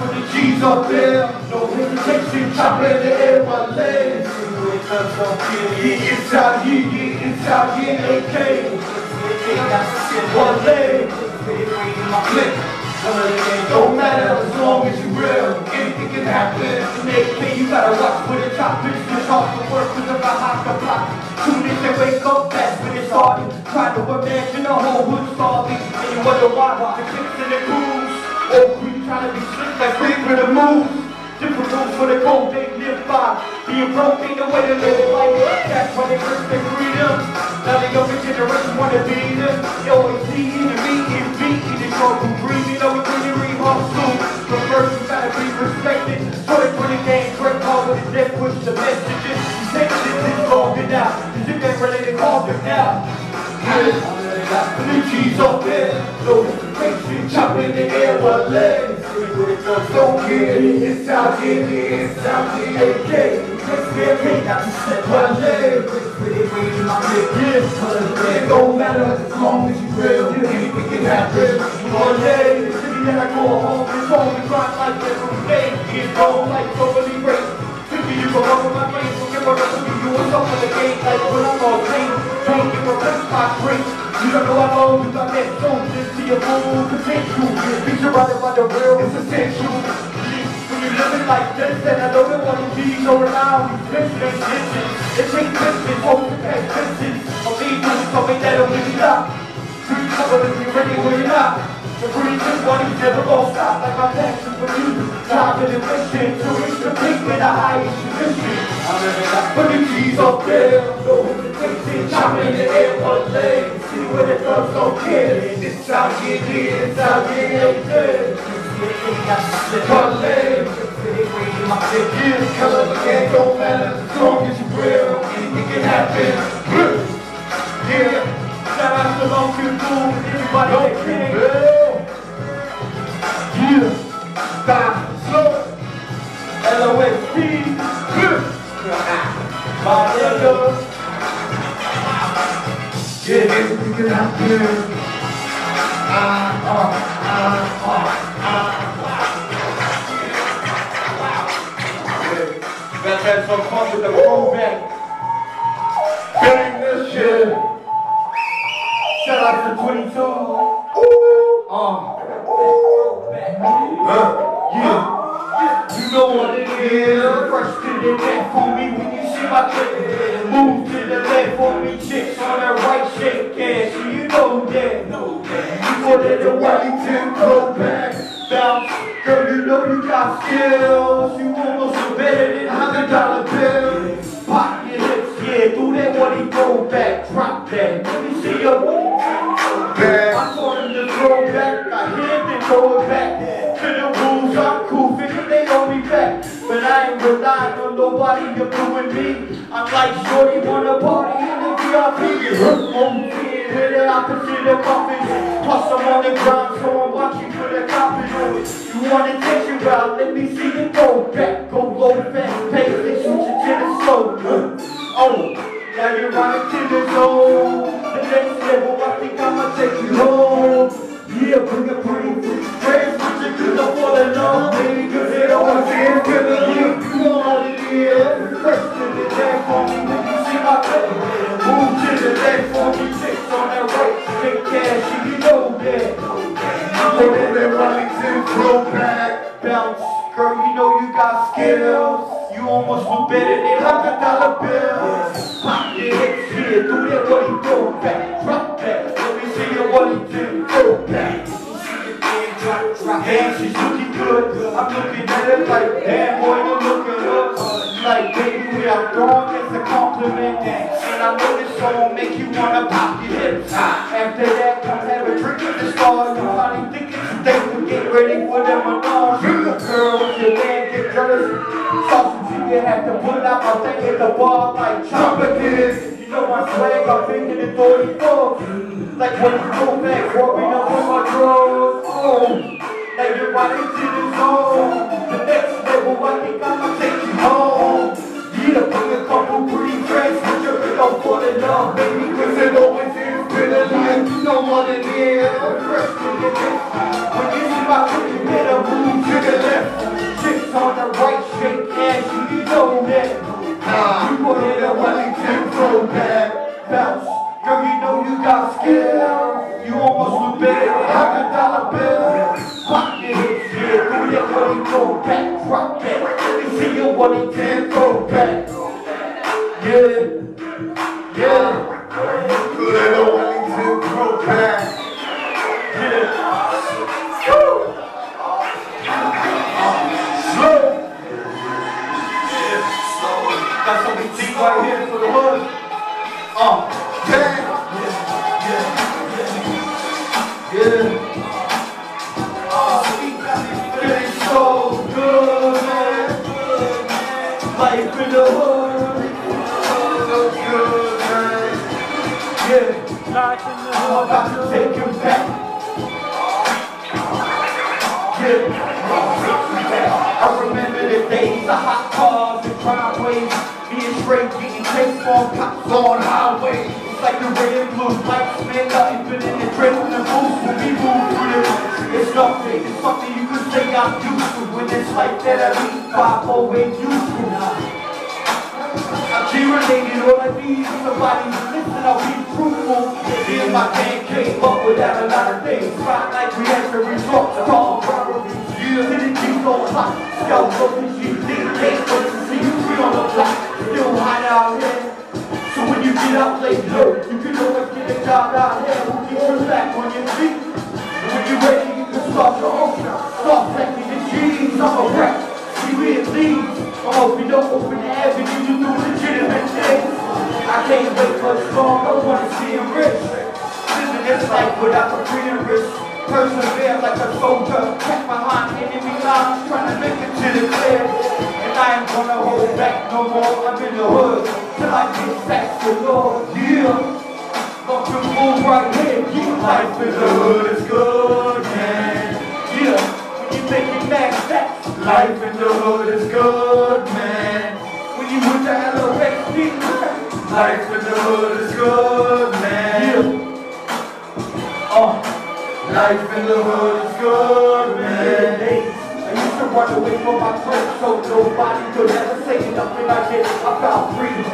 learned a the G's up there. No hesitation, chop in the air, my legs. Yeah, inside, yeah, yeah, inside, yeah, AK. One leg, my click. Don't matter as long as you real, anything can happen. In AK, you gotta watch for the top business off the work, cause if I hop the block, soon as they wake up, that's when it started. Try to imagine the whole hood starving, and you wonder why the clips in the grooves. Being broke ain't the way to live life. That's why they first they freedom. Now the younger generation wanna be them. Always see in the meat and beat in the struggle. Breathing over greenery hustle. But first you gotta be respected. So they put the game great call with the dead push the messages. You say this is golden now. Cause if they ready to call them now. Yeah. The G's up there, no hesitation, chop in the air, my legs. Don't care, it's out here, it's out here, AK. It don't matter as long as you real. One day, the city that I go home home, we grind like every day. Get home like your full potential. Picture right about the real, it's essential. When you're living like this, and I they want to be so around, this makes distance. It distance, hope to pay distance. I'm equal, so make that a really stop. Treat cover if you're ready when you're not. The breeze is one you never gon' stop like my passion for you. Time and ambition to reach the peak in the highest position. I'm living like put the G's up there, no hesitation, chop in the air, one leg. See where the thugs don't care. It's out here, yeah, it's out here, ain't good. One leg. Yeah, color again, don't matter as long as you real. Anything can happen. Yeah, shout out to Long Q Boom, everybody that came. Yeah, stop, slow. LOST, my nigga. Yeah, everything can happen. Ah, ah, ah. Yeah, Let's have some fun with the throwback. Bang this shit. Shout out to 22. Ooh. Uh. Uh, yeah. You know what it is. First to the left for me when you see my clip. Move to the left for me, chicks on the right, shake ass. So you know that. You know that the Wellington go back. Bounce, girl, you know you got skills. You almost better than hundred dollar bills. Pop your hips, yeah, do that he go back. Drop that. Let me see your back. I told him to throw back. I hit and throw it back. To the rules, I'm cool. Relying on nobody to doing me. I'm like shorty wanna party in the VIP. On me with the opposite of coffins. Plus I'm on the ground, so I'm watching for the coppers. You wanna take you out? Let me see you go back. Go low fast pace. They shoot you to the slow. Oh, now you're running to the zone. The next level, I think I'ma take you home. Yeah, bring bring it. Friends, with you, cause I wanna know. Baby, cause it always is gonna. You First to the left for me you see my. Move to the left for me, chicks on that right. Big cash, you know that. You know that Wellington throwback. Bounce, girl, you know you got skills. You almost look better than hundred dollar bills. Pop your here, do that what he throw back. You wanna pop your hips. After that, come have a drink with the stars. You probably think it's day to get ready for them menage. Girl, if your man get jealous, sausage, you can have to put out my thing at the bar like chopper did. You know my swag, I'm thinking in 34. Like when you go back, warming up with my drugs. Oh. Like your body to the zone. You almost a hundred dollar bill. Your hips, yeah, do go back, drop that. Let me see your money ten go back. Yeah, yeah. Do that old Wellington throwback. Yeah. Woo. Slow. Yeah. Got something deep right here for the hood. Uh. Damn. On highways. It's like the red and blue lights, man. Nothing but an adrenaline boost when we move through the It's nothing, it's something you could say I'm used to. When it's like that, I leave five always. I'm G-related, all I need is somebody to listen, I'll be truthful. Me and my gang came up without a lot of things. Like we had to resort to all robberies. Yeah, the G's on hot. Scout up the G, nigga can't see you free on the block. Still hot out here. So when you get out late, look, you can always get a job out here. Back on your feet? And when you're ready, you can start your hood, it's good, man. Yeah, when you it back, that's life in the hood is good, man. When you with the LOXD, life in the hood is good, man. Yeah. Oh, life in the hood is good, man. I used to run away from my friends, so nobody could ever say nothing I did. Freedom.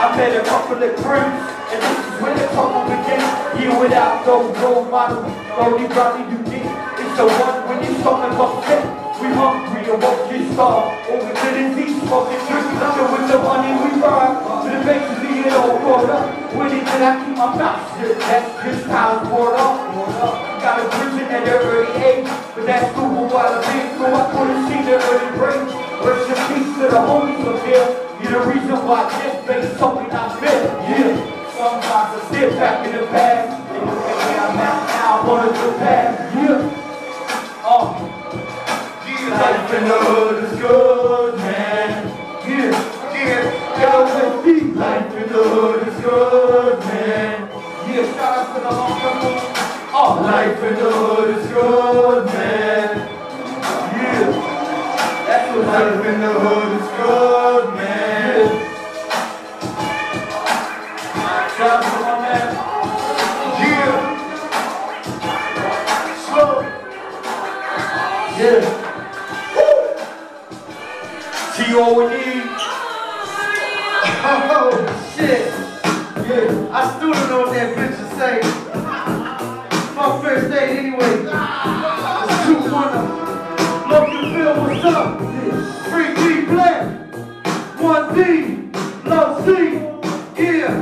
I met a couple of friends, and is when the trouble begins. You without no role model, only you need is the one when you talking about fit. We hungry and won't get starved. Over to the east, smoking tricky, nothing with the money we ride. To the banks, see it all brought up. When it did I keep my mouth shut? That's just how it's brought up. Got a prison at an early age, but that's cool while I've been through. I couldn't see the early break. Rest in peace to the homies up here. You're the reason why this makes something I feel. Yeah. Sometimes I sit back in the past. And look at where I'm at now, I'm on a good. Yeah. Oh. Life in the hood is good, man. Yeah, yeah, LSD. Life in the hood is good, man. Yeah, shout out to the term. Oh, life in the hood is good, man. Yeah, that's what life in the hood is good, man. Yeah. See all we need. Oh, shit. Yeah. I still don't know what that bitch is saying. My first date anyway. It's two one. Love you feel what's up? Free D black. One D. Low C. Yeah.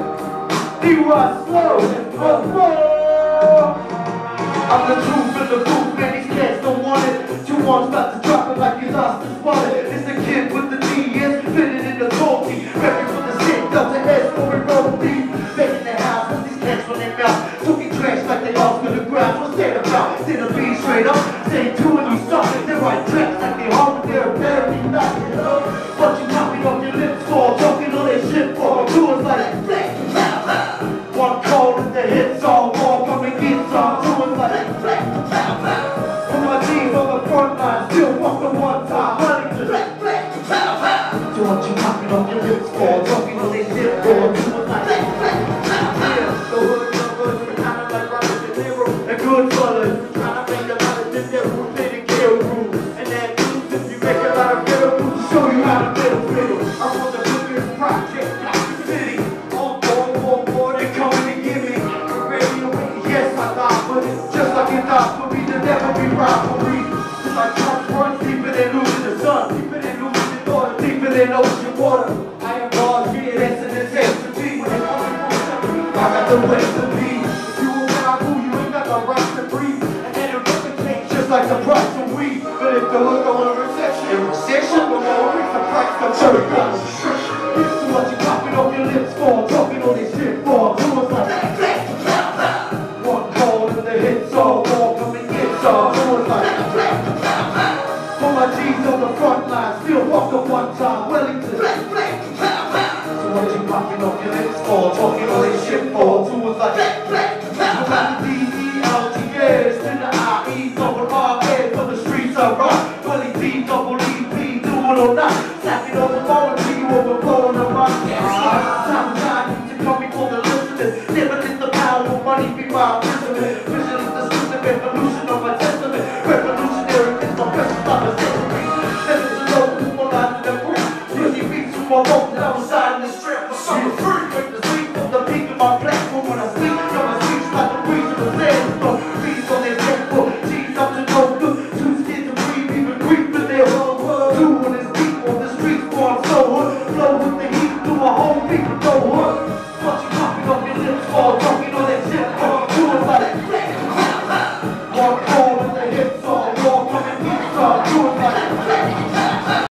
D-Y slow. reloj my truck runs deeper than losing the sun, deeper than losing the daughter, deeper than ocean water. I am God, here, that's an essence to be. When it comes to I got the way to be. If you around who you ain't got the right to breathe. And then it look change just like the price of weed. But if the hook on a recession, in recession, we're gonna raise the price of cherry bombs. This is what you popping on your lips for, talking on this shit for. Cristo